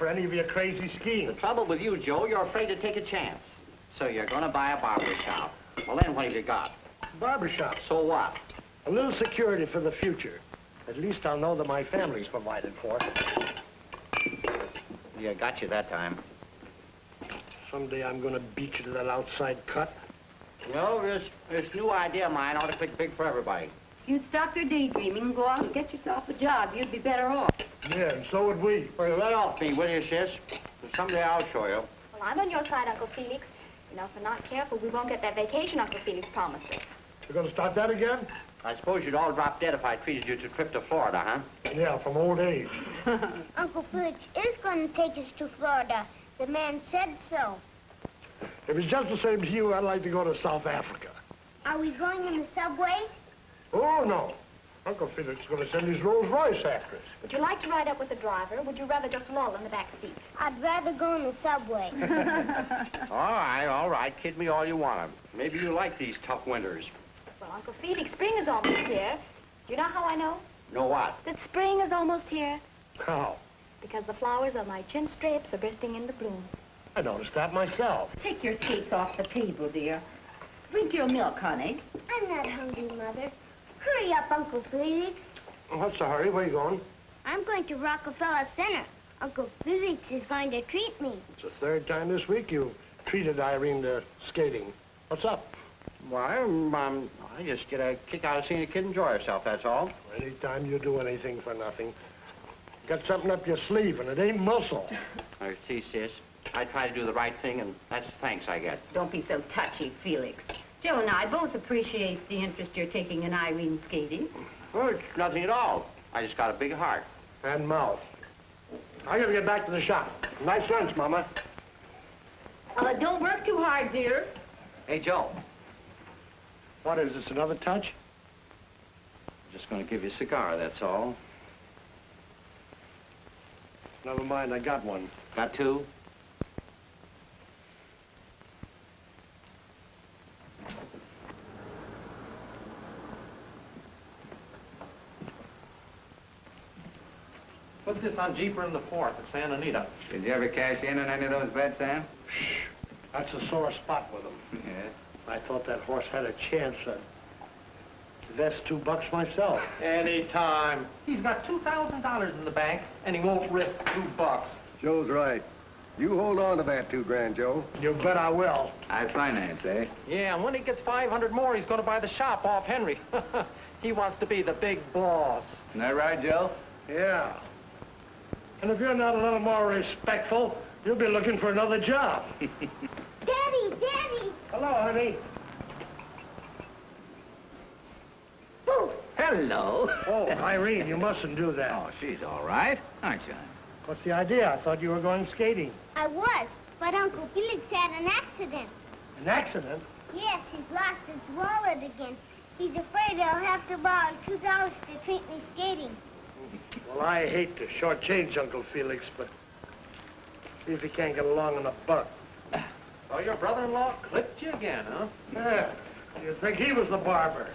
me you're going to get for any of your crazy schemes. The trouble with you, Joe, you're afraid to take a chance. So you're going to buy a barber shop. Well, then what have you got? Barbershop. So what? A little security for the future. At least I'll know that my family's provided for. Yeah, got you that time. Someday I'm going to beat you to that outside cut. You know, this, this new idea of mine ought to click big for everybody. You'd stop your daydreaming and go out and get yourself a job. You'd be better off. Yeah, and so would we. Well, let off me, will you, sis? Someday I'll show you. Well, I'm on your side, Uncle Felix. You know, if we're not careful, we won't get that vacation Uncle Felix promised us. You're going to start that again? I suppose you'd all drop dead if I treated you to a trip to Florida, huh? Yeah, from old age. Uncle Felix is going to take us to Florida. The man said so. If it's just the same to you, I'd like to go to South Africa. Are we going in the subway? Oh, no. Uncle Felix is going to send his Rolls Royce after us. Would you like to ride up with the driver, or would you rather just loll in the back seat? I'd rather go in the subway. all right, all right. Kid me all you want. Maybe you like these tough winters. Well, Uncle Felix, spring is almost here. Do you know how I know? Know what? That spring is almost here. How? Because the flowers on my chin strapes are bursting into bloom. I noticed that myself. Take your skates off the table, dear. Drink your milk, honey. I'm not hungry, Mother. Hurry up, Uncle Felix. What's the hurry? Where are you going? I'm going to Rockefeller Center. Uncle Felix is going to treat me. It's the third time this week you treated Irene to skating. What's up? Why, um, um, I just get a kick out of seeing a kid enjoy herself, that's all. Anytime you do anything for nothing. Got something up your sleeve, and it ain't muscle. I see, sis. I try to do the right thing, and that's the thanks I get. Don't be so touchy, Felix. Joe and I both appreciate the interest you're taking in Irene skating. Well, it's nothing at all. I just got a big heart. And mouth. I gotta get back to the shop. Nice lunch, Mama. Uh, don't work too hard, dear. Hey, Joe. What is this, another touch? I'm Just gonna give you a cigar, that's all. Never mind, I got one. Got two? Put this on Jeeper in the Fourth at Santa Anita. Did you ever cash in on any of those bets, Sam? Shh. That's a sore spot with him. Yeah. I thought that horse had a chance. I'd invest two bucks myself. Anytime. He's got $2,000 in the bank, and he won't risk two bucks. Joe's right. You hold on to that two grand, Joe. You bet I will. I finance, eh? Yeah, and when he gets 500 more, he's going to buy the shop off Henry. he wants to be the big boss. Isn't that right, Joe? Yeah. And if you're not a little more respectful, you'll be looking for another job. Daddy, Daddy! Hello, honey. Boo! Hello. Oh, Irene, you mustn't do that. Oh, she's all right, aren't you? What's the idea? I thought you were going skating. I was, but Uncle Felix had an accident. An accident? Yes, he's lost his wallet again. He's afraid I'll have to borrow two dollars to treat me skating. Well, I hate to shortchange Uncle Felix, but see if he can't get along in a buck. So your brother-in-law clipped you again, huh? Yeah. You'd think he was the barber.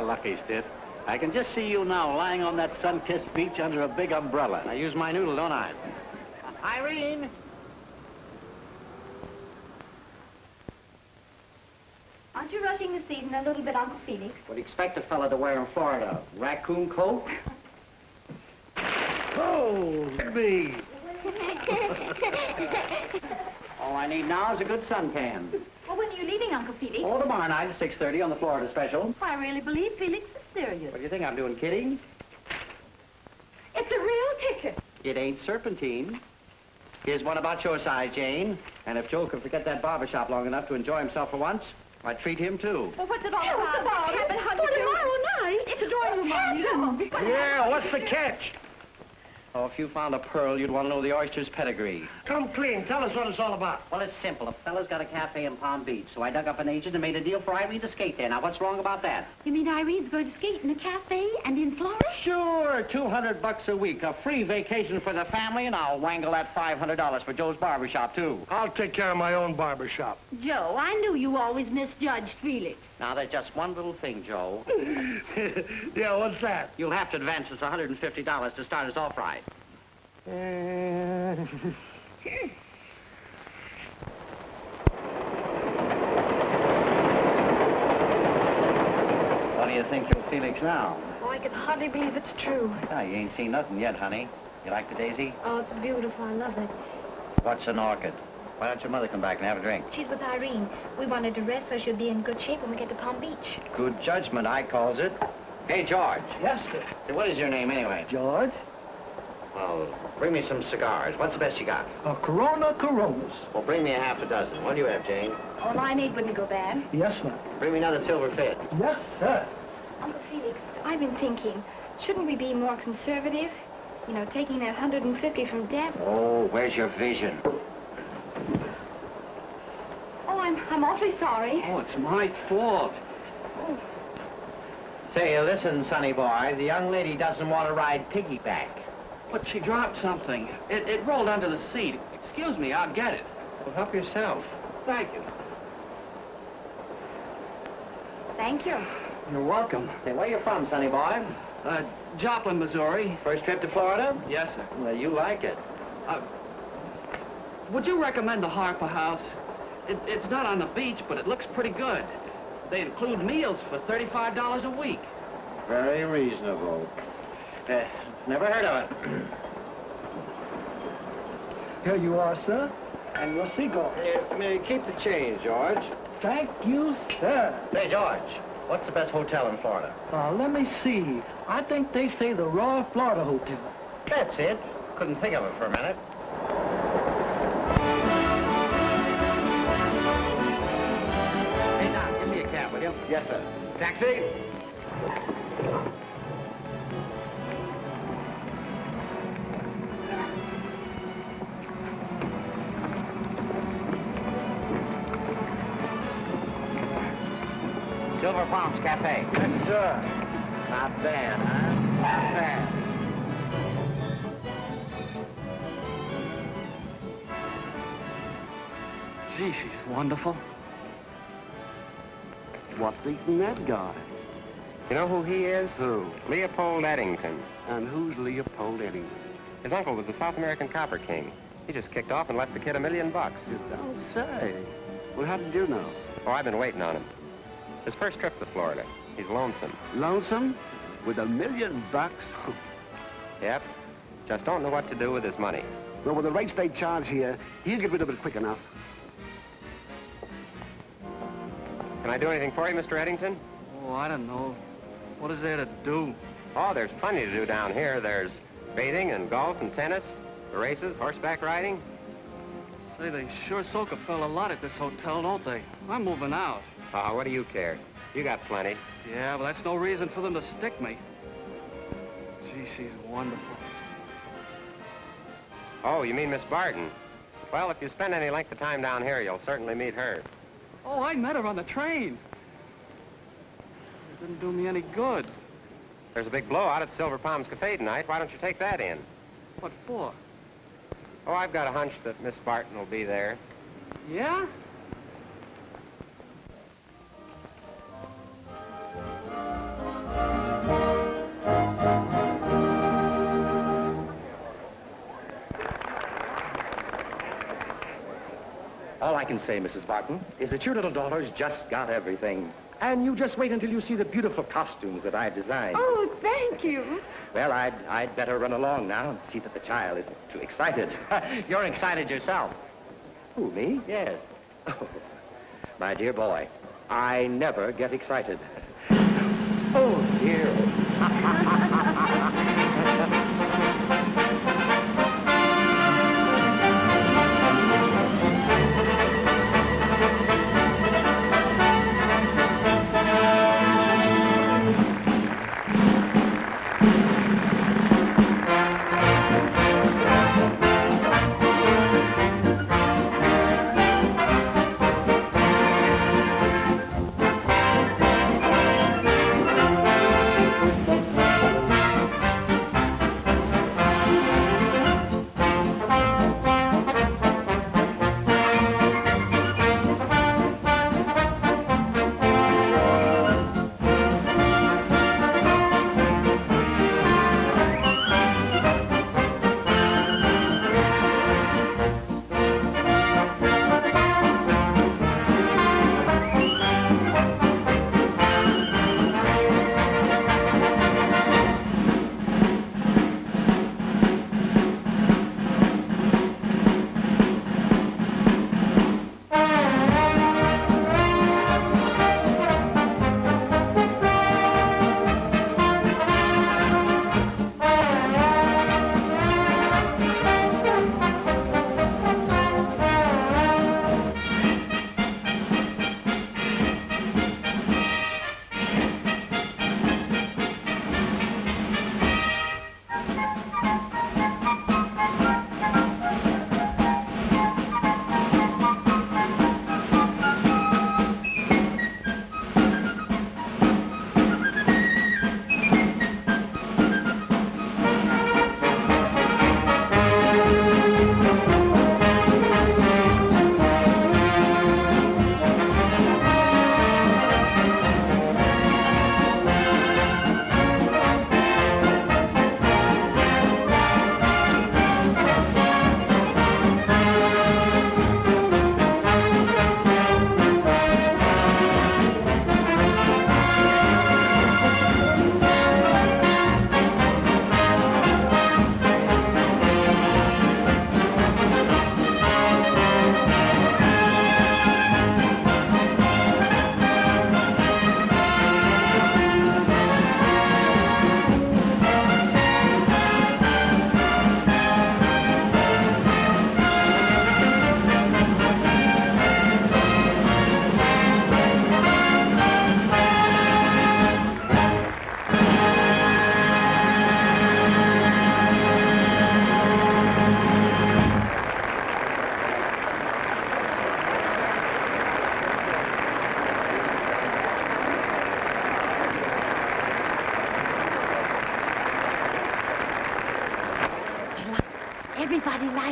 You're a lucky stiff. I can just see you now lying on that sun-kissed beach under a big umbrella. I use my noodle, don't I? Irene! Aren't you rushing the season a little bit, Uncle Felix? What do you expect a fella to wear in Florida? Raccoon coat? Oh, me. All I need now is a good suntan. Well, when are you leaving, Uncle Felix? Oh, tomorrow night at 6.30 on the Florida special. Oh, I really believe Felix is serious. What do you think I'm doing, kidding? It's a real ticket. It ain't serpentine. Here's one about your size, Jane. And if Joe could forget that barber shop long enough to enjoy himself for once, I'd treat him too. Well, what's it all Tell us about? about it. Cabin For honeydew? tomorrow night. It's a drawing room honeydew. Yeah, what's the catch? Oh, if you found a pearl, you'd want to know the oyster's pedigree. Come clean. Tell us what it's all about. Well, it's simple. A fella's got a cafe in Palm Beach, so I dug up an agent and made a deal for Irene to skate there. Now, what's wrong about that? You mean Irene's going to skate in a cafe and in Florida? Sure, 200 bucks a week, a free vacation for the family, and I'll wangle that $500 for Joe's barber shop, too. I'll take care of my own barber shop. Joe, I knew you always misjudged Felix. Now, there's just one little thing, Joe. yeah, what's that? You'll have to advance us $150 to start us off right. What do you think you're Felix now? Oh, I can hardly believe it's true. Ah, you ain't seen nothing yet, honey. You like the daisy? Oh, it's beautiful. I love it. What's an orchid? Why don't your mother come back and have a drink? She's with Irene. We wanted to rest so she'll be in good shape when we get to Palm Beach. Good judgment, I calls it. Hey, George. Yes, sir. What is your name anyway? George? Well, bring me some cigars. What's the best you got? A Corona Coronas. Well, bring me a half a dozen. What do you have, Jane? Oh, limeade wouldn't go bad. Yes, ma'am. Bring me another silver fit. Yes, sir. Uncle Felix, I've been thinking, shouldn't we be more conservative? You know, taking that 150 from Deb. Oh, where's your vision? Oh, I'm, I'm awfully sorry. Oh, it's my fault. Say, uh, listen, sonny boy, the young lady doesn't want to ride piggyback. But she dropped something. It, it rolled under the seat. Excuse me, I'll get it. Well, help yourself. Thank you. Thank you. You're welcome. Say, where you from, sonny boy? Uh, Joplin, Missouri. First trip to Florida? Yes, sir. Well, you like it. Uh, would you recommend the Harper House? It, it's not on the beach, but it looks pretty good. They include meals for $35 a week. Very reasonable. Uh, never heard of it. Here you are, sir. And your seagull. Yes, may keep the change, George. Thank you, sir. Say, George, what's the best hotel in Florida? Uh, let me see. I think they say the Royal Florida Hotel. That's it. Couldn't think of it for a minute. Hey, Doc, give me a cab, will you? Yes, sir. Taxi? Sir. Not bad, huh? Not bad. Gee, she's wonderful. What's eating that guy? You know who he is? Who? Leopold Eddington. And who's Leopold Eddington? His uncle was the South American Copper King. He just kicked off and left the kid a million bucks. You don't say. Well, how did you know? Oh, I've been waiting on him. His first trip to Florida. He's lonesome. Lonesome? With a million bucks? Yep. Just don't know what to do with his money. well, with the rates they charge here, he'll get rid of it quick enough. Can I do anything for you, Mr. Eddington? Oh, I don't know. What is there to do? Oh, there's plenty to do down here. There's bathing and golf and tennis, the races, horseback riding. Say, they sure soak a fella a lot at this hotel, don't they? I'm moving out. Oh, what do you care? You got plenty. Yeah, but that's no reason for them to stick me. Gee, she's wonderful. Oh, you mean Miss Barton? Well, if you spend any length of time down here, you'll certainly meet her. Oh, I met her on the train. It didn't do me any good. There's a big blowout at Silver Palms Cafe tonight. Why don't you take that in? What for? Oh, I've got a hunch that Miss Barton will be there. Yeah? Can say, Mrs. Barton, is that your little daughter's just got everything. And you just wait until you see the beautiful costumes that I've designed. Oh, thank you. Well, I'd, I'd better run along now and see that the child isn't too excited. You're excited yourself. Who, me? Yes. Oh, my dear boy, I never get excited. oh, dear.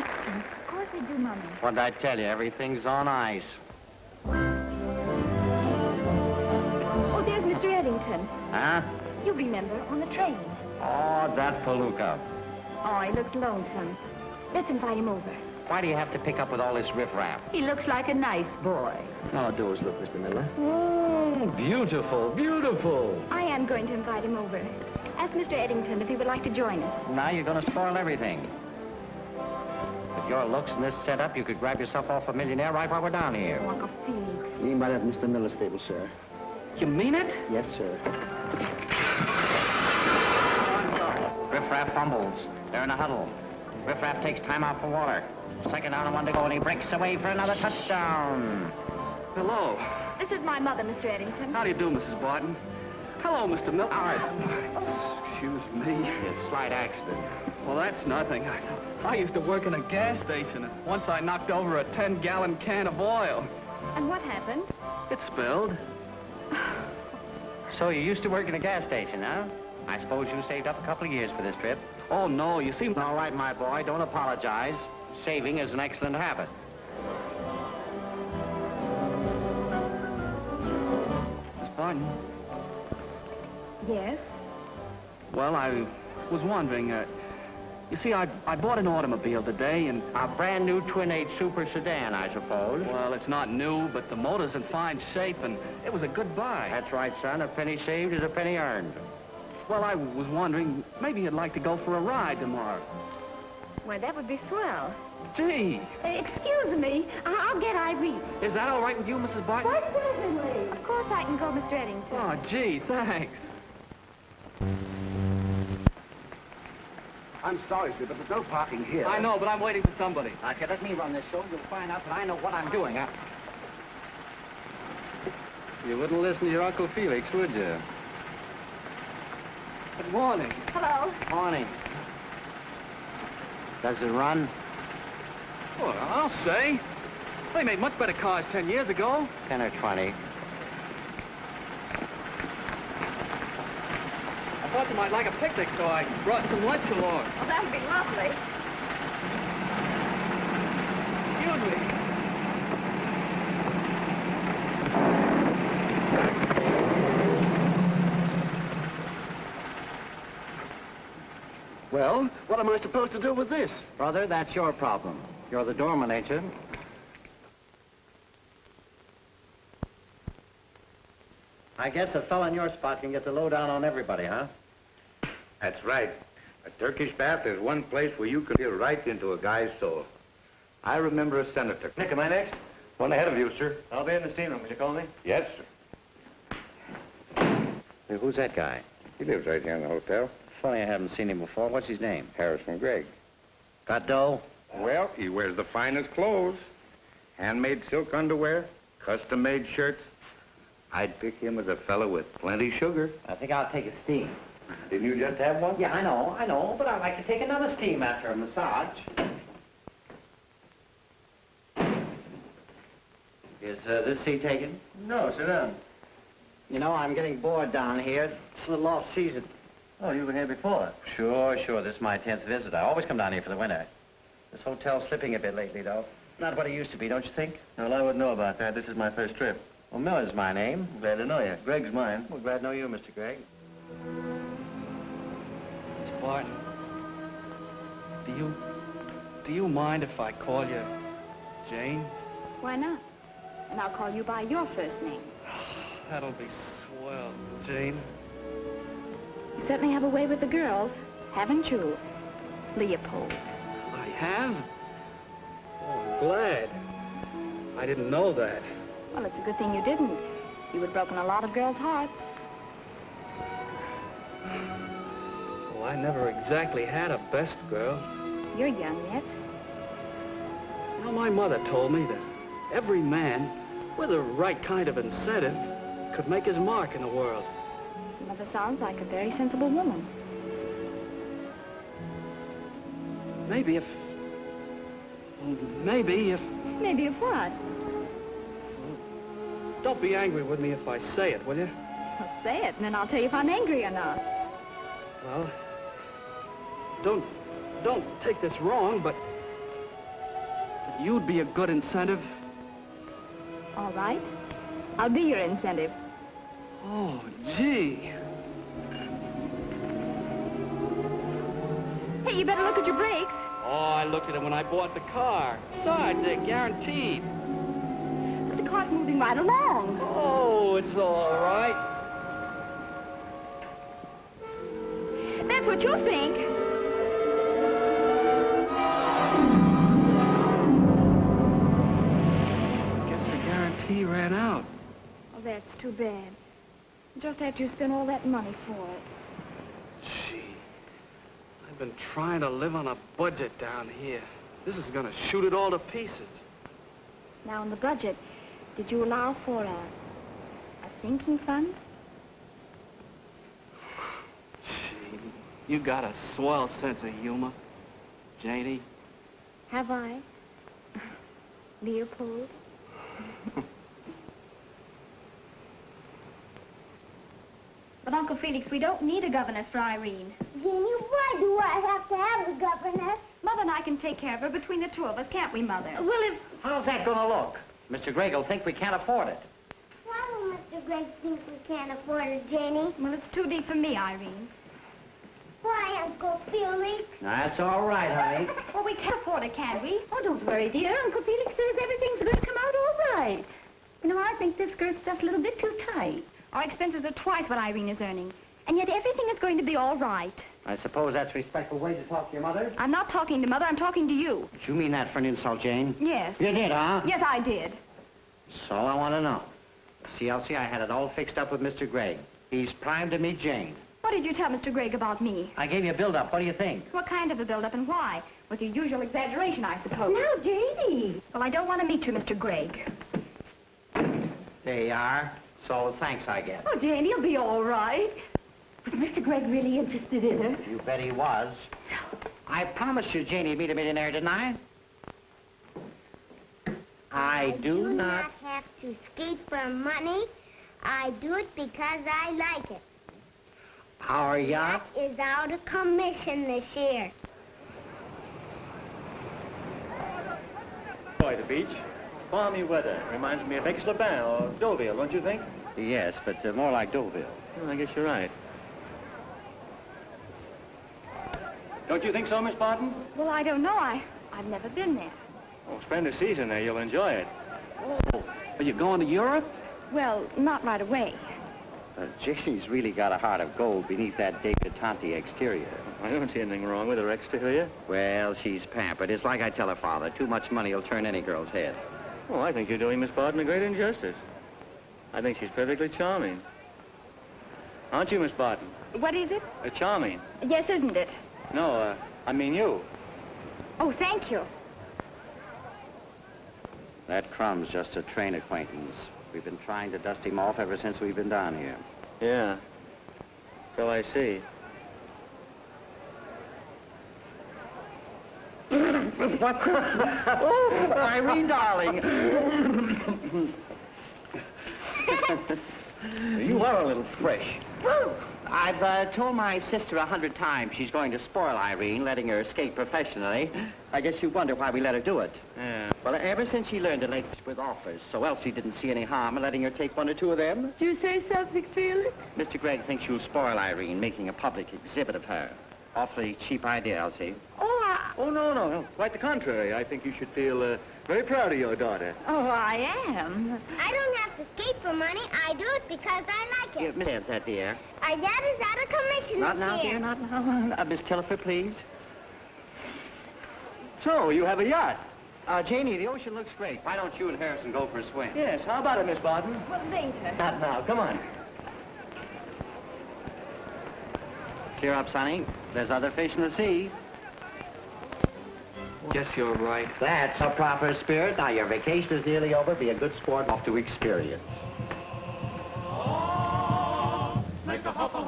Everybody likes course we do, Mommy. What did I tell you? Everything's on ice. Oh, there's Mr. Eddington. Huh? You remember, on the train. Oh, that palooka. Oh, he looks lonesome. Let's invite him over. Why do you have to pick up with all this riffraff? He looks like a nice boy. Oh, do us look, Mr. Miller. Oh, beautiful, beautiful. I am going to invite him over. Ask Mr. Eddington if he would like to join us. Now you're going to spoil everything. With your looks in this setup, you could grab yourself off a millionaire right while we're down here. Oh, Uncle Felix. You might have Mr. Miller's stable, sir. You mean it? Yes, sir. Riffraff fumbles. They're in a huddle. Riffraff takes time out for water. Second down and one to go, and he breaks away for another touchdown. Hello. This is my mother, Mr. Eddington. How do you do, Mrs. Barton? Hello, Mr. Miller. All Excuse me. A slight accident. Well, that's nothing. I, I used to work in a gas station, and once I knocked over a 10-gallon can of oil. And what happened? It spilled. So you used to work in a gas station, huh? I suppose you saved up a couple of years for this trip. Oh, no, you seem... All right, my boy, don't apologize. Saving is an excellent habit. Miss Barton. Yes? Well, I was wondering, uh, you see, I, I bought an automobile today, and... A brand new twin-eight super sedan, I suppose. Well, it's not new, but the motor's in fine shape, and it was a good buy. That's right, son. A penny saved is a penny earned. Well, I was wondering, maybe you'd like to go for a ride tomorrow. Well, that would be swell. Gee, Uh, excuse me. I- I'll get Irene. is that all right with you, Mrs. Barton? certainly. Of course I can go, Mr. Eddington. Oh, gee, thanks. I'm sorry, sir, but there's no parking here. I know, but I'm waiting for somebody. Now, if you let me run this show, you'll find out that I know what I'm doing. Huh? You wouldn't listen to your Uncle Felix, would you? Good morning. Hello. Morning. Does it run? Well, I'll say. They made much better cars 10 years ago. 10 or 20. I thought you might like a picnic, so I brought some lunch along. Well, that would be lovely. Excuse me. Well, what am I supposed to do with this? Brother, that's your problem. You're the doorman, ain't you? I guess a fella in your spot can get the lowdown on everybody, huh? That's right. A Turkish bath is one place where you can feel right into a guy's soul. I remember a senator. Nick, am I next? One ahead of you, sir. I'll be in the steam room. Will you call me? Yes, sir. Hey, who's that guy? He lives right here in the hotel. Funny I haven't seen him before. What's his name? Harrison Gregg. Got dough? Well, he wears the finest clothes. Handmade silk underwear, custom-made shirts. I'd pick him as a fellow with plenty sugar. I think I'll take a steam. Didn't you just have one? Yeah, I know, I know, but I'd like to take another steam after a massage. Is uh, this seat taken? No, sit down. You know, I'm getting bored down here. It's a little off-season. Oh, you've been here before. Sure, sure. This is my tenth visit. I always come down here for the winter. This hotel's slipping a bit lately, though. Not what it used to be, don't you think? Well, I wouldn't know about that. This is my first trip. Well, Miller's my name. Glad to know you. Gregg's mine. Well, glad to know you, Mr. Gregg. Barton, do you... do you mind if I call you Jane? Why not? And I'll call you by your first name. That'll be swell, Jane. You certainly have a way with the girls, haven't you, Leopold? I have? Oh, I'm glad. I didn't know that. Well, it's a good thing you didn't. You would have broken a lot of girls' hearts. I never exactly had a best girl. You're young yet. Know, my mother told me that every man with the right kind of incentive could make his mark in the world. Mother sounds like a very sensible woman. Maybe if... Maybe if... Maybe if what? Don't be angry with me if I say it, will you? Well, say it, and then I'll tell you if I'm angry or not. Well, don't... Don't take this wrong, but... you'd be a good incentive. All right. I'll be your incentive. Oh, gee. Hey, you better look at your brakes. Oh, I looked at them when I bought the car. Besides, they're guaranteed. But the car's moving right along. Oh, it's all right. That's what you think. That's too bad. Just after you spent all that money for it. Gee, I've been trying to live on a budget down here. This is gonna shoot it all to pieces. Now, in the budget, did you allow for a, a sinking fund? Gee, you got a swell sense of humor, Janie. Have I? Leopold? But, Uncle Felix, we don't need a governess for Irene. Jenny, why do I have to have a governess? Mother and I can take care of her between the two of us, can't we, Mother? Well, if... How's that going to look? Mr. Gregg will think we can't afford it. Why will Mr. Gregg think we can't afford it, Jenny? Well, it's too deep for me, Irene. Why, Uncle Felix? That's all right, honey. Well, we can afford it, can't we? Oh, don't worry, dear. Uncle Felix says everything's going to come out all right. You know, I think this skirt's just a little bit too tight. Our expenses are twice what Irene is earning. And yet everything is going to be all right. I suppose that's a respectful way to talk to your mother? I'm not talking to Mother, I'm talking to you. Did you mean that for an insult, Jane? Yes. You did, huh? Yes, I did. That's all I want to know. See, Elsie, I had it all fixed up with Mr. Gregg. He's primed to meet Jane. What did you tell Mr. Gregg about me? I gave you a build-up. What do you think? What kind of a build-up and why? With your usual exaggeration, I suppose. Now, Janie. Well, I don't want to meet you, Mr. Gregg. There you are. So thanks, I guess. Oh, Janie, you'll be all right. Was Mr. Gregg really interested in her? You bet he was. I promised you Janie would meet a millionaire, didn't I? I do do not... not have to skate for money. I do it because I like it. Our yacht? That is out of commission this year. Boy, the beach. Balmy weather. Reminds me of Aix-les-Bains or Deauville, don't you think? Yes, but uh, more like Deauville. Well, I guess you're right. Don't you think so, Miss Barton? Well, I don't know. I, I've never been there. Oh, spend a season there. You'll enjoy it. Oh, are you going to Europe? Well, not right away. Uh, Janie's really got a heart of gold beneath that debutante exterior. I don't see anything wrong with her exterior. Well, she's pampered. It's like I tell her father. Too much money will turn any girl's head. Oh, I think you're doing Miss Barton a great injustice. I think she's perfectly charming. Aren't you, Miss Barton? What is it? Uh, charming. Yes, isn't it? No, uh, I mean you. Oh, thank you. That Crumb's just a train acquaintance. We've been trying to dust him off ever since we've been down here. Yeah. So I see. what? oh, Irene, darling. you are a little fresh. I've uh, told my sister a hundred times she's going to spoil Irene, letting her escape professionally. I guess you wonder why we let her do it. Yeah. Well, ever since she learned to late with offers, so Elsie didn't see any harm in letting her take one or two of them. Do you say something, Felix? Mr. Gregg thinks you'll spoil Irene, making a public exhibit of her. Awfully cheap idea, Elsie. Oh, I... Oh, no, no, no. Quite the contrary. I think you should feel uh, very proud of your daughter. Oh, I am. I don't have to skate for money. I do it because I like it. Yeah, it. Miss that, dear. Our dad is out of commission Not now, year. dear, not now. Uh, Miss Tillifer, please. So, you have a yacht? Uh, Janie, the ocean looks great. Why don't you and Harrison go for a swim? Yes. How about it, Miss Barton? Well, later. Not now. Come on. Cheer up, Sonny. There's other fish in the sea. Guess you're right. That's a proper spirit. Now, your vacation is nearly over. Be a good sport off to experience. Oh, make a hop and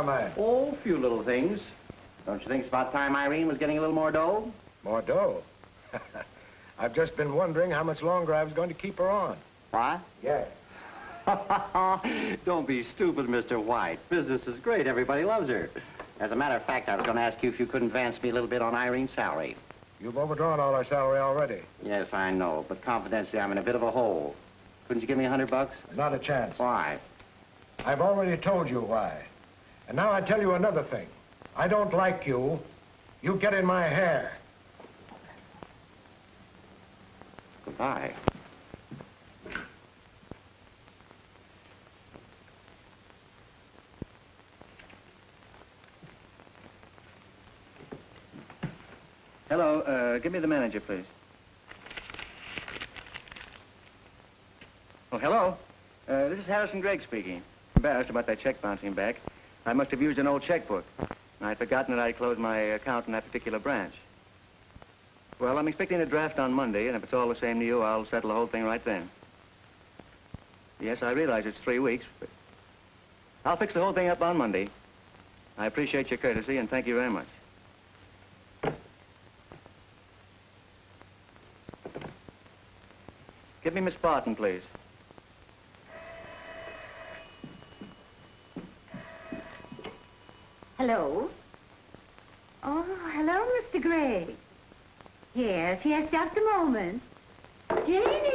Your mind? Oh, a few little things. Don't you think it's about time Irene was getting a little more dough? More dough? I've just been wondering how much longer I was going to keep her on. What? Yes. Don't be stupid, Mr. White. Business is great. Everybody loves her. As a matter of fact, I was going to ask you if you could advance me a little bit on Irene's salary. You've overdrawn all our salary already. Yes, I know, but confidentially, I'm in a bit of a hole. Couldn't you give me a hundred bucks? Not a chance. Why? I've already told you why. And now I tell you another thing. I don't like you. You get in my hair. Goodbye. Hello, uh, give me the manager, please. Oh, hello. Uh, this is Harrison Gregg speaking. Embarrassed about that check bouncing back. I must have used an old checkbook. I'd forgotten that I'd closed my account in that particular branch. Well, I'm expecting a draft on Monday, and if it's all the same to you, I'll settle the whole thing right then. Yes, I realize it's three weeks, but I'll fix the whole thing up on Monday. I appreciate your courtesy, and thank you very much. Give me Miss Barton, please. Hello? Oh, hello, Mr. Gregg. Yes, yes, just a moment. Janie!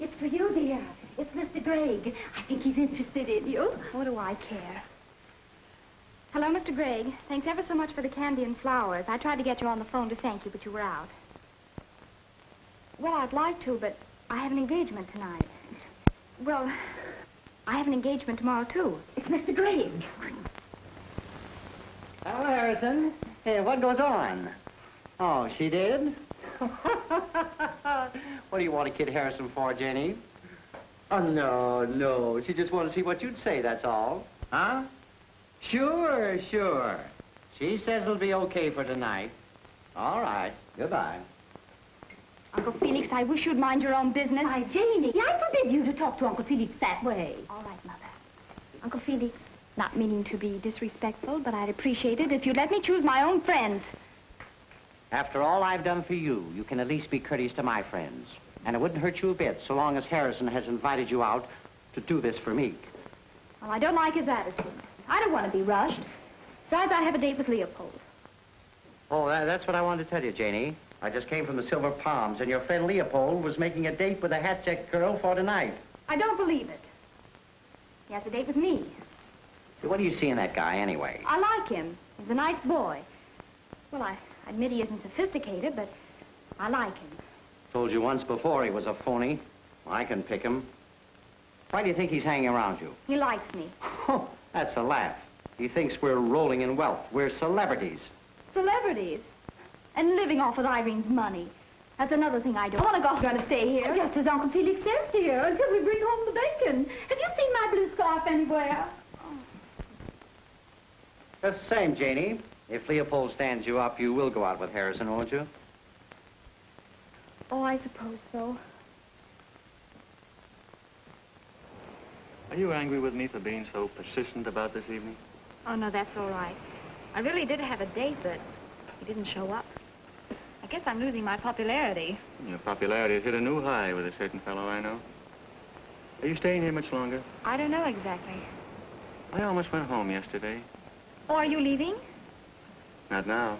It's for you, dear. It's Mr. Gregg. I think he's interested in you. What do I care? Hello, Mr. Gregg. Thanks ever so much for the candy and flowers. I tried to get you on the phone to thank you, but you were out. Well, I'd like to, but I have an engagement tonight. Well, I have an engagement tomorrow, too. It's Mr. Gregg. Hello, Harrison. Hey, what goes on? Oh, she did? what do you want to kid Harrison for, Jenny? Oh, no, no. She just wanted to see what you'd say, that's all. Huh? Sure, sure. She says it'll be okay for tonight. All right. Goodbye. Uncle Felix, I wish you'd mind your own business. Why, Janie, I forbid you to talk to Uncle Felix that way. All right, Mother. Uncle Felix, not meaning to be disrespectful, but I'd appreciate it if you'd let me choose my own friends. After all I've done for you, you can at least be courteous to my friends. And it wouldn't hurt you a bit so long as Harrison has invited you out to do this for me. Well, I don't like his attitude. I don't want to be rushed. Besides, I have a date with Leopold. Oh, that, that's what I wanted to tell you, Janie. I just came from the Silver Palms, and your friend Leopold was making a date with a hat check girl for tonight. I don't believe it. He has a date with me. So what do you see in that guy, anyway? I like him. He's a nice boy. Well, I admit he isn't sophisticated, but I like him. Told you once before he was a phony. I can pick him. Why do you think he's hanging around you? He likes me. Oh, that's a laugh. He thinks we're rolling in wealth. We're celebrities. Celebrities. And living off of Irene's money. That's another thing I don't. I want to go. I'm going to stay here. Just as Uncle Felix says, dear, until we bring home the bacon. Have you seen my blue scarf anywhere? Just the same, Janie. If Leopold stands you up, you will go out with Harrison, won't you? Oh, I suppose so. Are you angry with me for being so persistent about this evening? Oh, no, that's all right. I really did have a date, but he didn't show up. I guess I'm losing my popularity. Your popularity has hit a new high with a certain fellow I know. Are you staying here much longer? I don't know exactly. I almost went home yesterday. Oh, are you leaving? Not now,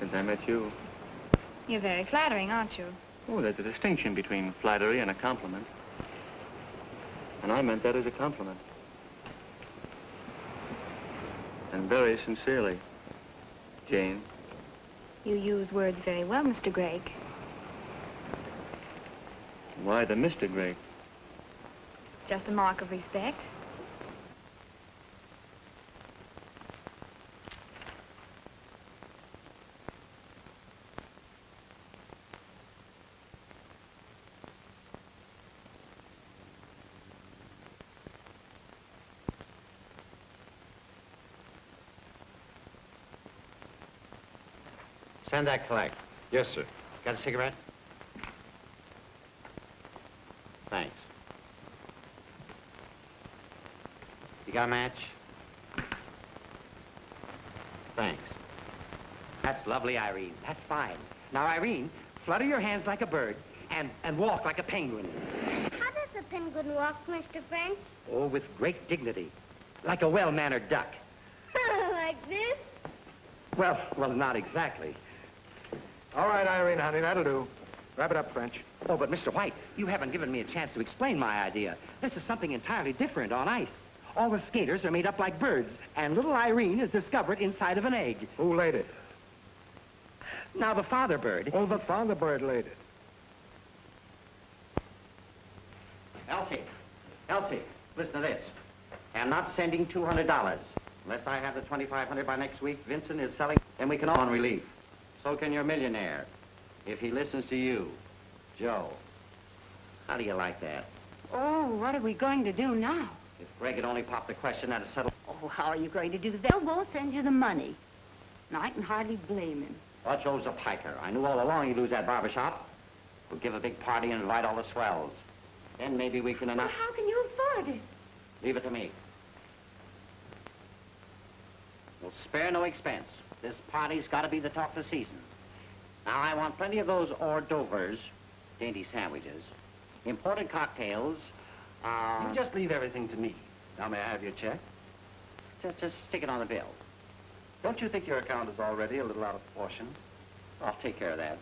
since I met you. You're very flattering, aren't you? Oh, there's a distinction between flattery and a compliment. And I meant that as a compliment. And very sincerely, Jane. You use words very well, Mr. Gregg. Why the Mr. Gregg? Just a mark of respect. Send that collect. Yes, sir. Got a cigarette? Thanks. You got a match? Thanks. That's lovely, Irene. That's fine. Now, Irene, flutter your hands like a bird and, and walk like a penguin. How does a penguin walk, Mr. French? Oh, with great dignity, like a well-mannered duck. like this? Well, well, not exactly. All right, Irene, honey, that'll do. Wrap it up, French. Oh, but Mr. White, you haven't given me a chance to explain my idea. This is something entirely different on ice. All the skaters are made up like birds, and little Irene is discovered inside of an egg. Who laid it? Now, the father bird... Oh, the father bird laid it. Elsie, Elsie, listen to this. I'm not sending $200. Unless I have the 2500 by next week, Vincent is selling, then we can all on relief. So can your millionaire, if he listens to you, Joe. How do you like that? Oh, what are we going to do now? If Gregg had only popped the question, that'd have settled. Oh, how are you going to do that? They'll both send you the money. And I can hardly blame him. Well, Joe's a piker. I knew all along he'd lose that barber shop. We'll give a big party and invite all the swells. Then maybe we can Well, how can you afford it? Leave it to me. We'll spare no expense. This party's got to be the talk of the season. Now, I want plenty of those hors d'oeuvres, dainty sandwiches, imported cocktails. Uh, You just leave everything to me. Now, may I have your check? just, just stick it on the bill. Don't you think your account is already a little out of proportion? I'll take care of that.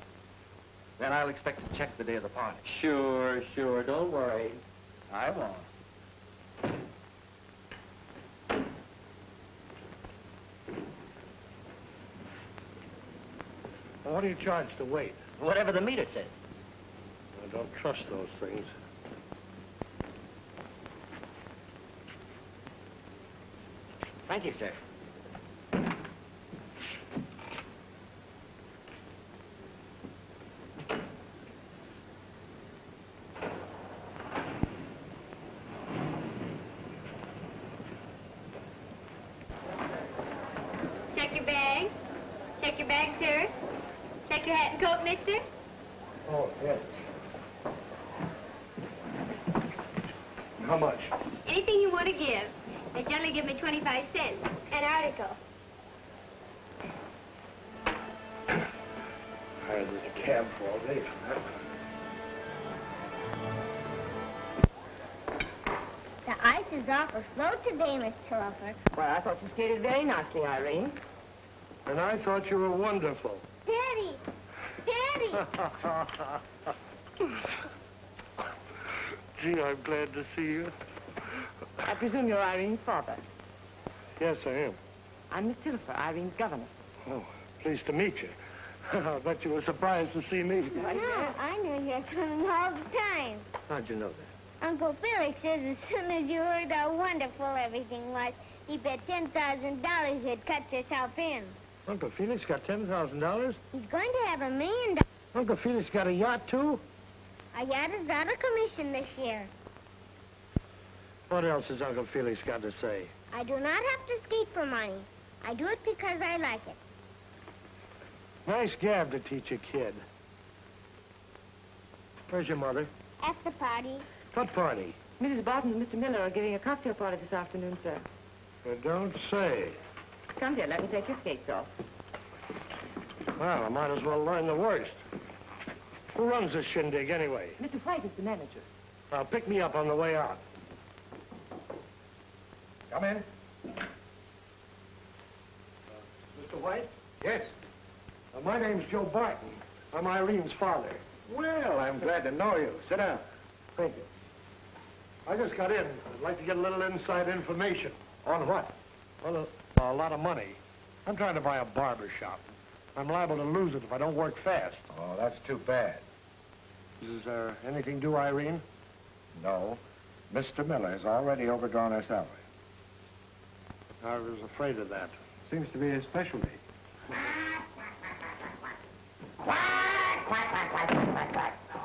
Then I'll expect a check the day of the party. Sure, sure. Don't worry. I won't. Do you charge to wait? Whatever the meter says. I don't trust those things. Thank you, sir. Check your bag. Check your bag, sir. Check your hat and coat, mister. Oh, yes. How much? Anything you want to give. They generally give me 25 cents. An article. Hired as a cab for all day for that. The ice is awful slow today, Miss Tillifer. Well, I thought you skated very nicely, Irene. And I thought you were wonderful. Daddy! Daddy! Gee, I'm glad to see you. I presume you're Irene's father. Yes, I am. I'm Miss Tillifer, Irene's governess. Oh, pleased to meet you. I bet you were surprised to see me. no, I knew you were coming all the time. How'd you know that? Uncle Felix says as soon as you heard how wonderful everything was, he bet $10,000 you'd cut yourself in. Uncle Felix got $10,000? He's going to have a million dollars. Uncle Felix got a yacht, too? A yacht is out of commission this year. What else has Uncle Felix got to say? I do not have to skate for money. I do it because I like it. Nice gab to teach a kid. Where's your mother? At the party. What party? Mrs. Barton and Mr. Miller are giving a cocktail party this afternoon, sir. You don't say. Come, dear, let me take your skates off. Well, I might as well learn the worst. Who runs this shindig, anyway? Mr. White is the manager. Now, pick me up on the way out. Come in. Mr. White? Yes. Uh, my name's Joe Barton. I'm Irene's father. Well, I'm glad to know you. Sit down. Thank you. I just got in. I'd like to get a little inside information. On what? Well, a, a lot of money. I'm trying to buy a barber shop. I'm liable to lose it if I don't work fast. Oh, that's too bad. Is there anything due, Irene? No. Mr. Miller has already overdrawn her salary. I was afraid of that. Seems to be his specialty.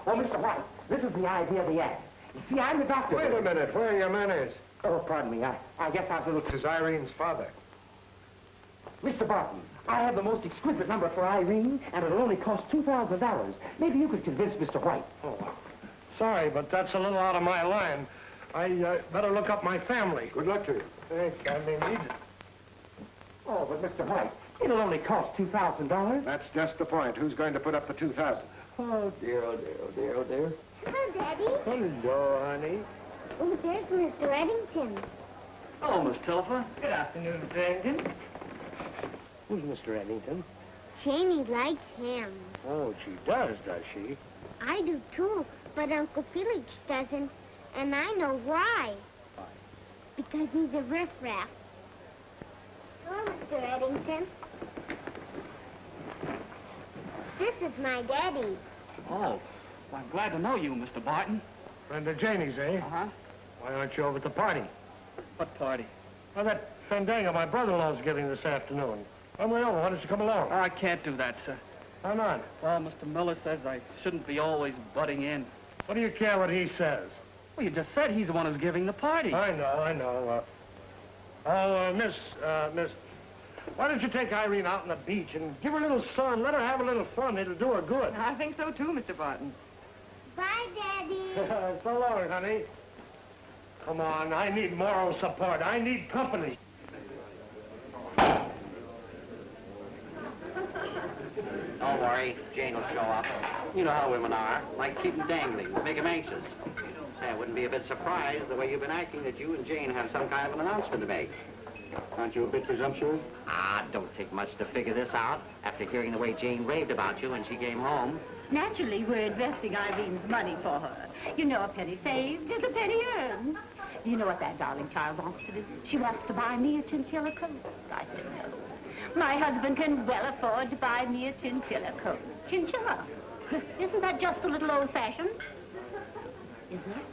Oh, Mr. White, this is the idea of the act. You see, I'm the doctor. Wait a minute. Where are your manners? Oh, pardon me. I, I guess I was a little... This is Irene's father. Mr. Barton, I have the most exquisite number for Irene, and it'll only cost $2,000. Maybe you could convince Mr. White. Oh, sorry, but that's a little out of my line. I uh, better look up my family. Good luck to you. Thank you. I may need it. Oh, but Mr. White, it'll only cost $2,000. That's just the point. Who's going to put up the 2000 Oh, dear, oh, dear, oh, dear, oh, dear. Hello, Daddy. Hello, honey. Oh, there's Mr. Eddington. Hello, Miss Tillifer. Good afternoon, Jenkins. Who's Mr. Eddington? Janie likes him. Oh, she does, does she? I do too, but Uncle Felix doesn't, and I know why. Why? Because he's a riffraff. Hello, Mr. Eddington. This is my daddy. Oh, well, I'm glad to know you, Mr. Barton. Friend of Janie's, eh? Uh-huh. Why aren't you over at the party? What party? Well, that fandango my brother-in-law's giving this afternoon. I'm way over. Why don't you come along? I can't do that, sir. Why not? Well, Mr. Miller says I shouldn't be always butting in. What do you care what he says? Well, you just said he's the one who's giving the party. I know, I know. Uh, oh, uh, Miss, uh, Miss, why don't you take Irene out on the beach and give her a little sun? Let her have a little fun. It'll do her good. I think so too, Mr. Barton. Bye, Daddy. so long, honey. Come on, I need moral support. I need company. Don't worry, Jane will show up. You know how women are. Like keep 'em dangling, make 'em anxious. I wouldn't be a bit surprised, the way you've been acting, that you and Jane have some kind of an announcement to make. Aren't you a bit presumptuous? Ah, don't take much to figure this out after hearing the way Jane raved about you when she came home. Naturally, we're investing Irene's money for her. You know, a penny saved is a penny earned. You know what that darling child wants to do? She wants to buy me a chinchilla coat. I said no. My husband can well afford to buy me a chinchilla coat. Chinchilla. Isn't that just a little old-fashioned? Isn't it?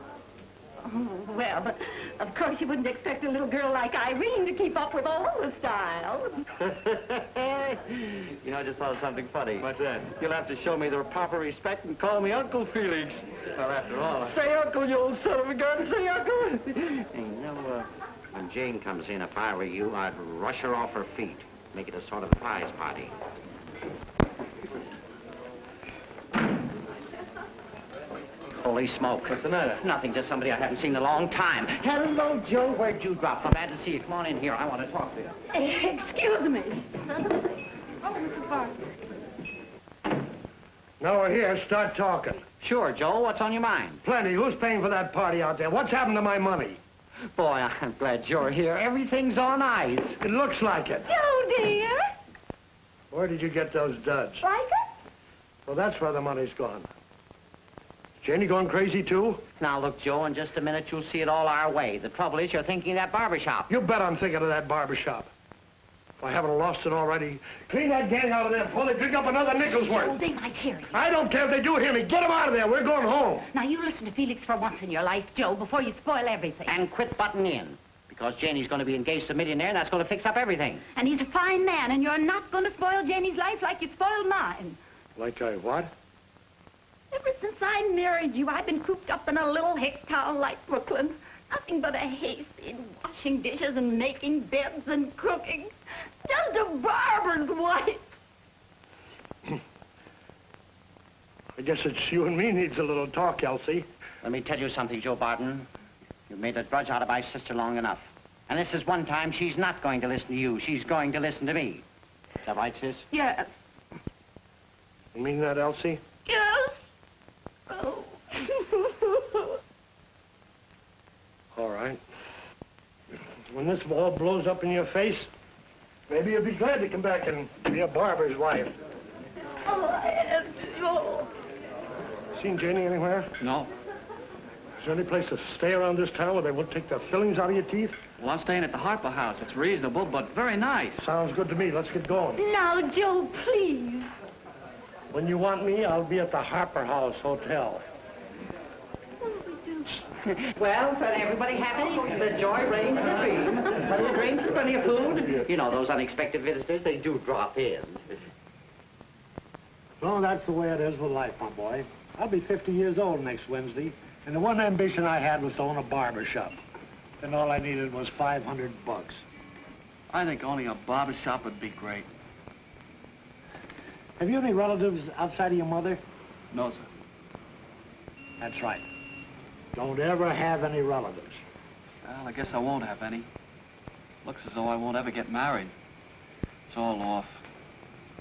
Oh, well, of course you wouldn't expect a little girl like Irene to keep up with all the styles. you know, I just thought of something funny. What's that? You'll have to show me the proper respect and call me Uncle Felix. Well, after all, I- Say Uncle, you old son of a gun. Say Uncle. hey, you know, uh, when Jane comes in, if I were you, I'd rush her off her feet. Make it a sort of prize party. Holy smoke. What's the matter? Nothing, just somebody I haven't seen in a long time. Hello, Joe. Where'd you drop from? Glad to see you. Come on in here. I want to talk to you. Eh, excuse me. Oh, Mrs. Barton. Now we're here. Start talking. Sure, Joe. What's on your mind? Plenty. Who's paying for that party out there? What's happened to my money? Boy, I'm glad you're here. Everything's on ice. It looks like it. Joe, dear. Where did you get those duds? Like it? Well, that's where the money's gone. Janie going crazy, too? Now, look, Joe, in just a minute you'll see it all our way. The trouble is you're thinking of that barber shop. You bet I'm thinking of that barber shop. If I haven't lost it already, clean that gang out of there before they pick up another nickel's Oh, worth. they might hear you. I don't care if they do hear me. Get them out of there. We're going home. Now, you listen to Felix for once in your life, Joe, before you spoil everything. And quit butting in. Because Janie's going to be engaged to a millionaire, and that's going to fix up everything. And he's a fine man, and you're not going to spoil Janie's life like you spoiled mine. Like I what? Ever since I married you, I've been cooped up in a little hick town like Brooklyn. Nothing but a haste in washing dishes and making beds and cooking. Just a barber's wife. I guess it's you and me needs a little talk, Elsie. Let me tell you something, Joe Barton. You've made a drudge out of my sister long enough. And this is one time she's not going to listen to you. She's going to listen to me. Is that right, sis? Yes. You mean that, Elsie? Yes. Oh. All right. When this ball blows up in your face, maybe you'll be glad to come back and be a barber's wife. oh, Aunt Joe. Seen Janie anywhere? No. Is there any place to stay around this town where they won't take the fillings out of your teeth? Well, I'm staying at the Harper House. It's reasonable, but very nice. Sounds good to me. Let's get going. Now, Joe, please. When you want me, I'll be at the Harper House Hotel. What do we do? Well, for everybody happy, the joy reigns supreme. Plenty of drinks, plenty of food. You know, those unexpected visitors, they do drop in. Well, that's the way it is with life, my boy. I'll be 50 years old next Wednesday, and the one ambition I had was to own a barber shop. And all I needed was 500 bucks. I think owning a barber shop would be great. Have you any relatives outside of your mother? No, sir. That's right. Don't ever have any relatives. Well, I guess I won't have any. Looks as though I won't ever get married. It's all off.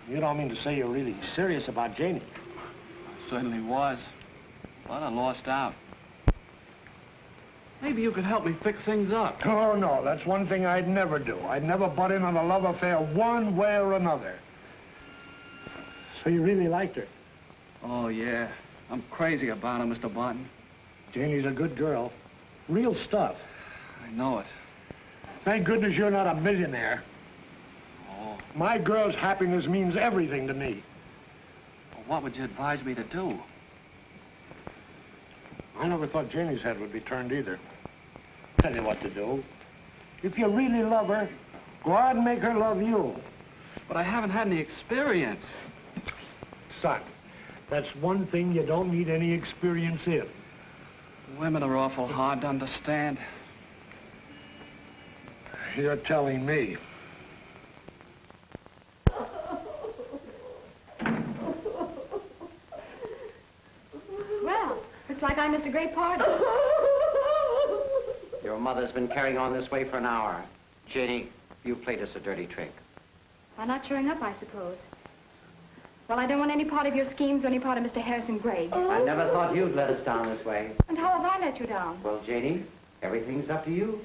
You don't mean to say you're really serious about Janie. I certainly was. But I lost out. Maybe you could help me fix things up. Oh, no, that's one thing I'd never do. I'd never butt in on a love affair one way or another. So you really liked her? Oh, yeah. I'm crazy about her, Mr. Barton. Janie's a good girl. Real stuff. I know it. Thank goodness you're not a millionaire. Oh. My girl's happiness means everything to me. Well, what would you advise me to do? I never thought Janie's head would be turned either. Tell you what to do. If you really love her, go out and make her love you. But I haven't had any experience. Son, that's one thing you don't need any experience in. Women are awful hard to understand. You're telling me. Well, looks like I missed a great party. Your mother's been carrying on this way for an hour. Janie, you played us a dirty trick. By not showing up, I suppose. Well, I don't want any part of your schemes or any part of Mr. Harrison Gregg. I never thought you'd let us down this way. And how have I let you down? Well, Janie, everything's up to you.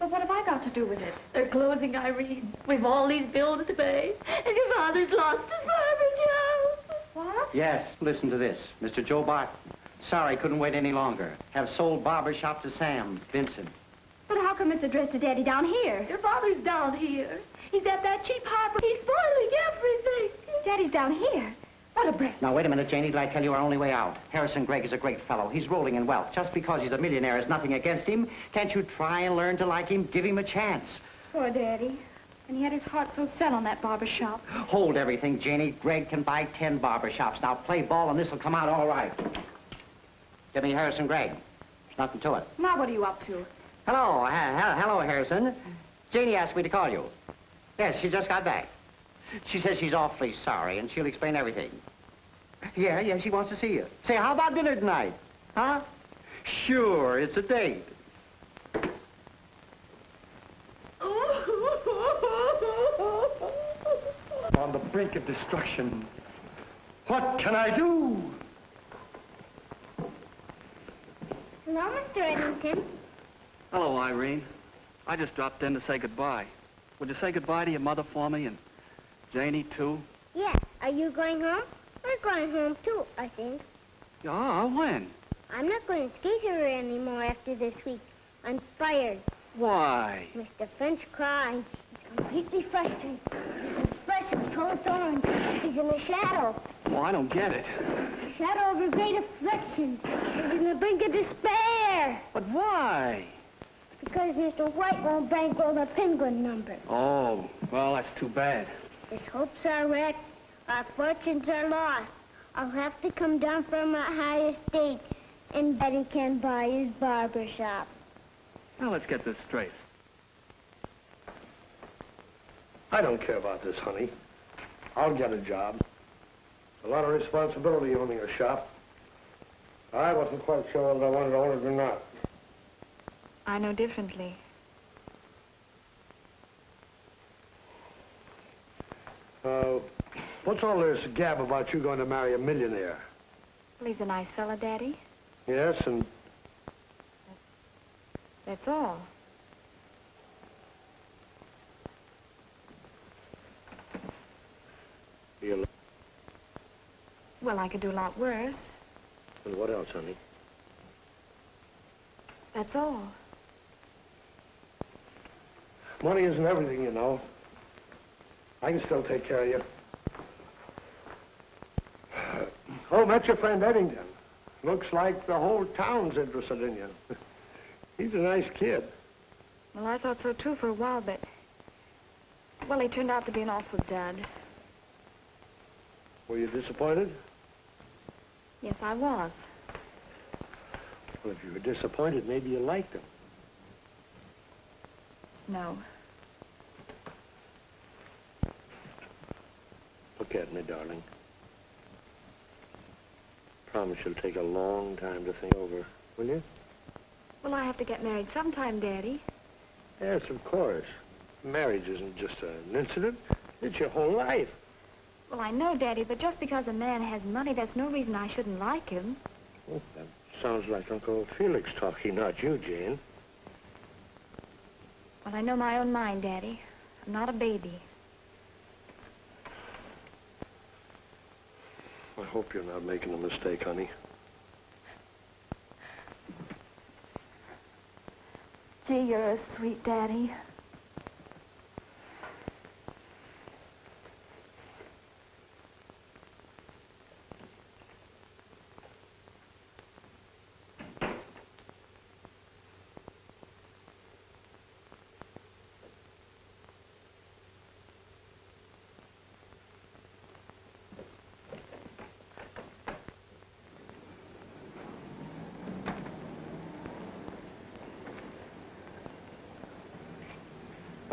But what have I got to do with it? They're closing, Irene. We've all these bills to pay. And your father's lost his barber job. What? Yes, listen to this. Mr. Joe Barton. Sorry, couldn't wait any longer. Have sold barber shop to Sam, Vincent. But how come it's addressed to Daddy down here? Your father's down here. He's at that cheap Harper. He's spoiling everything. Daddy's down here. What a breath. Now, wait a minute, Janie. Did I tell you our only way out? Harrison Gregg is a great fellow. He's rolling in wealth. Just because he's a millionaire is nothing against him. Can't you try and learn to like him? Give him a chance. Poor Daddy. And he had his heart so set on that barber shop. Hold everything, Janie. Gregg can buy ten barber shops. Now, play ball, and this'll come out all right. Give me Harrison Gregg. There's nothing to it. Now what are you up to? Hello, ha- ha- hello, Harrison. Janie asked me to call you. Yes, she just got back. She says she's awfully sorry, and she'll explain everything. Yeah, yeah, she wants to see you. Say, how about dinner tonight? Huh? Sure, it's a date. On the brink of destruction. What can I do? Hello, Mr. Eddington. Hello, Irene. I just dropped in to say goodbye. Would you say goodbye to your mother for me and Janie, too? Yes. Are you going home? We're going home, too, I think. Yeah, when? I'm not going to skate here anymore after this week. I'm fired. Why? Mr. French cries. He's completely frustrated. His expression's color orange. He's in the shadow. Oh, I don't get it. The shadow of a great affliction. He's in the brink of despair. But why? Because Mr. White won't bankroll the penguin number. Oh, well, that's too bad. His hopes are wrecked. Our fortunes are lost. I'll have to come down from a high estate, and Betty can buy his barber shop. Now, let's get this straight. I don't care about this, honey. I'll get a job. A lot of responsibility owning a shop. I wasn't quite sure whether I wanted to own it or not. I know differently. Uh, what's all this gab about you going to marry a millionaire? Well, he's a nice fella, Daddy. Yes, and That's all. you Well, I could do a lot worse. and what else, honey? That's all. Money isn't everything, you know. I can still take care of you. Oh, met your friend Eddington. Looks like the whole town's interested in you. He's a nice kid. Well, I thought so too for a while, but. Well, he turned out to be an awful dud. Were you disappointed? Yes, I was. Well, if you were disappointed, maybe you liked him. No. Look at me, darling. Promise you'll take a long time to think over, will you? Well, I have to get married sometime, Daddy. Yes, of course. Marriage isn't just an incident. It's your whole life. Well, I know, Daddy, but just because a man has money, that's no reason I shouldn't like him. Oh, that sounds like Uncle Felix talking, not you, Jane. Well, I know my own mind, Daddy. I'm not a baby. Hope you're not making a mistake, honey. Gee, you're a sweet daddy.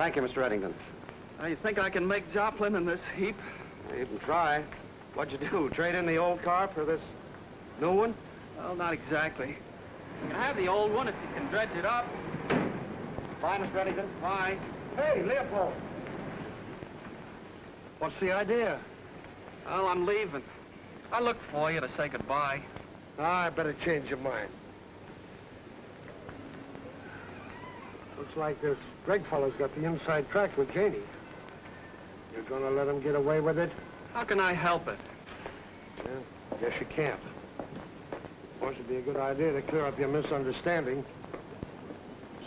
Thank you, Mr. Eddington. Uh, you think I can make Joplin in this heap? You can try. What'd you do? Trade in the old car for this new one? Well, not exactly. You can have the old one if you can dredge it up. Fine, Mr. Eddington. Fine. Hey, Leopold. What's the idea? Well, I'm leaving. I looked for you to say goodbye. Ah, I better change your mind. Looks like this Gregg fellow's got the inside track with Janie. You're gonna let him get away with it? How can I help it? Yeah, guess you can't. Course, it'd be a good idea to clear up your misunderstanding.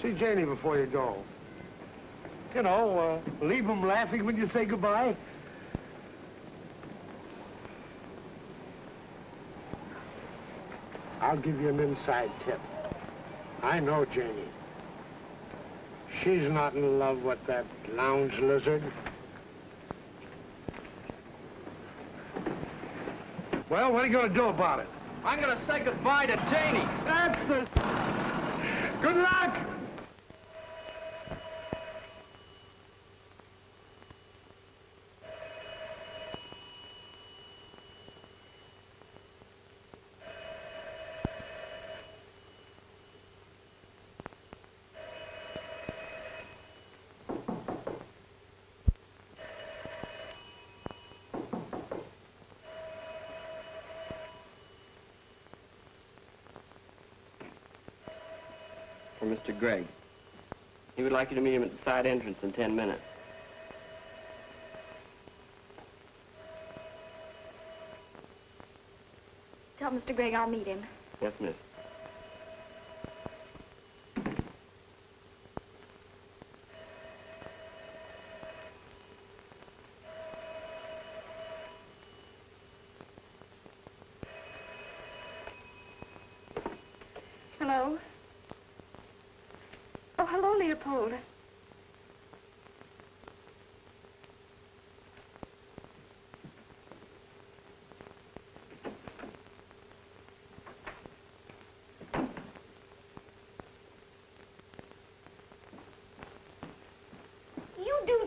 See Janie before you go. You know, uh, leave him laughing when you say goodbye. I'll give you an inside tip. I know Janie. She's not in love with that lounge lizard. Well, what are you going to do about it? I'm going to say goodbye to Janie. That's the... Good luck! For Mr. Gregg. He would like you to meet him at the side entrance in ten minutes. Tell Mr. Gregg I'll meet him. Yes, miss. Hello? Oh, hello, Leopold.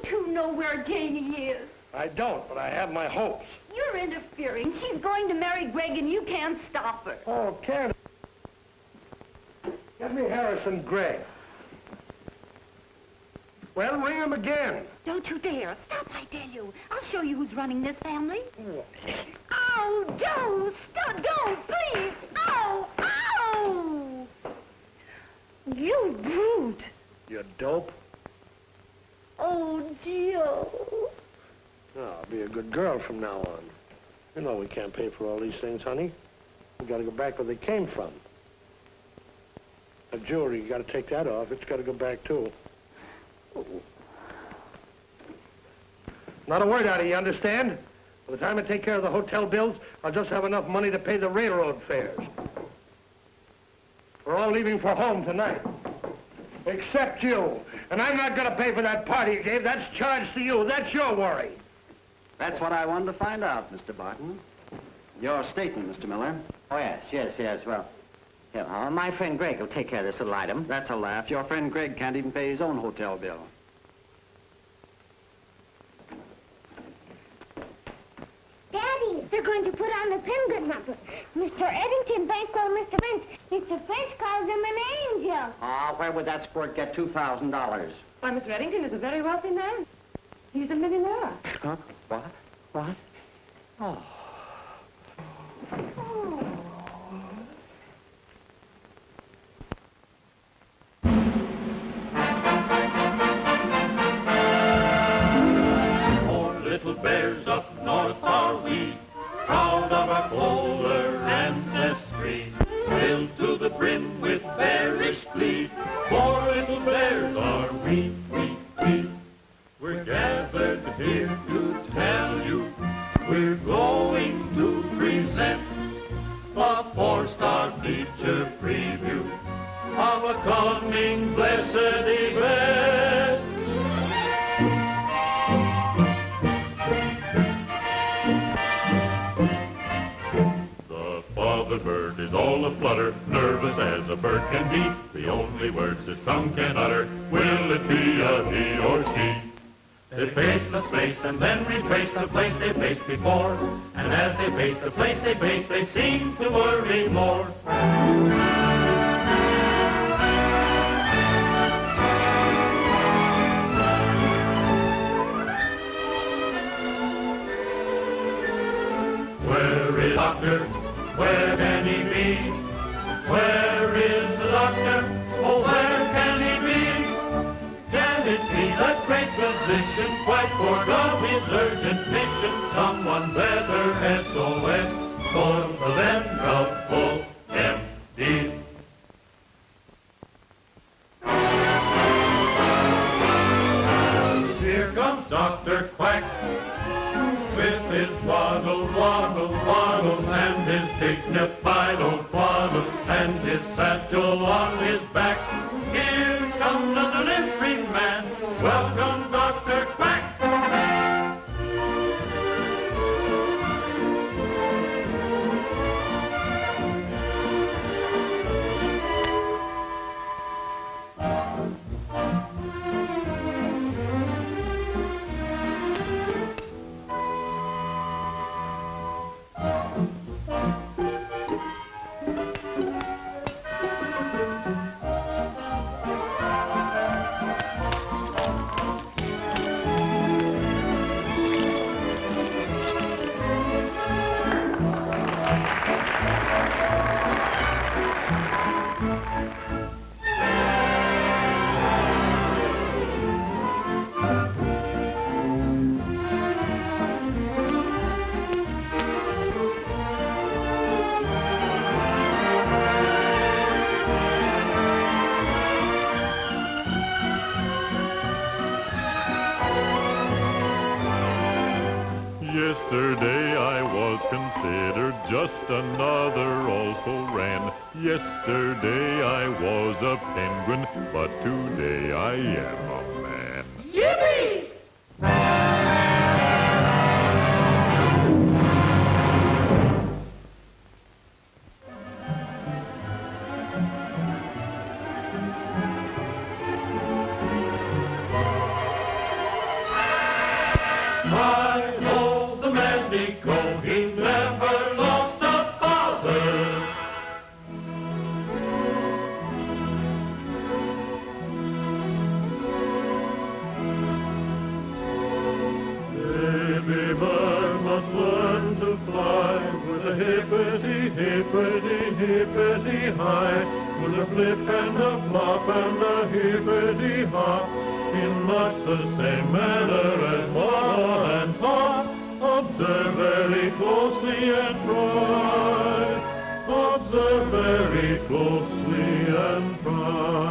You know where Janie is. I don't, but I have my hopes. You're interfering. She's going to marry Gregg, and you can't stop her. Oh, can't. Get me Harrison Gregg. Well, ring him again. Don't you dare. Stop, I tell you. I'll show you who's running this family. Oh, oh Joe, stop, don't, please. Oh, ow! You brute. You dope. Oh, Joe. No, I'll be a good girl from now on. You know we can't pay for all these things, honey. We gotta go back where they came from. The jewelry, you gotta take that off. It's gotta go back, too. Not a word out of you, understand? By the time I take care of the hotel bills, I'll just have enough money to pay the railroad fares. We're all leaving for home tonight. Except you. And I'm not gonna pay for that party you gave. That's charged to you. That's your worry. That's what I wanted to find out, Mr. Barton. Your statement, Mr. Miller. Oh, yes, yes, yes. Well, yeah, uh, my friend Gregg will take care of this little item. That's a laugh. Your friend Gregg can't even pay his own hotel bill. They're going to put on the Penguin number. Mr. Eddington bankroll Mr. French. Mr. French calls him an angel. Ah, where would that sport get $2,000? Why, Mr. Eddington is a very wealthy man. He's a millionaire. Huh? What? What? Oh. place they faced before. And as they face the place they face, they seem to worry more. Worry, doctor? Where can he be? closely and proud.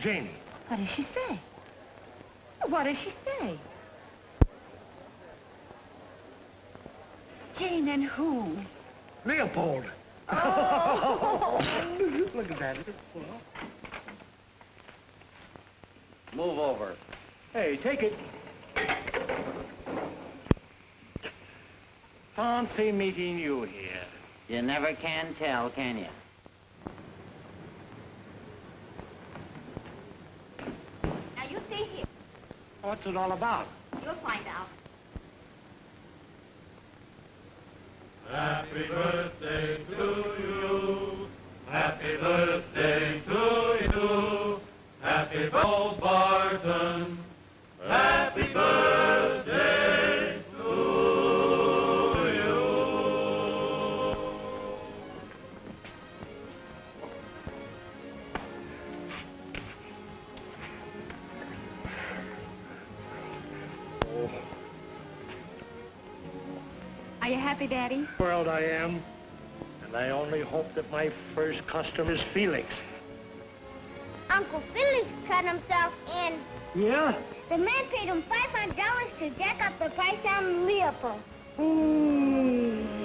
From Janie. What does she say? What does she say? Jane and who? Leopold. Oh. Look at that. Move over. Hey, take it. Fancy meeting you here. You never can tell, can you? Now, you stay here. What's it all about? You'll find out. Happy birthday to you. Happy birthday to you. Happy Bo Barton. Happy, Daddy? World I am. And I only hope that my first customer is Felix. Uncle Felix cut himself in. Yeah? The man paid him $500 to jack up the price on Leopold. Ooh.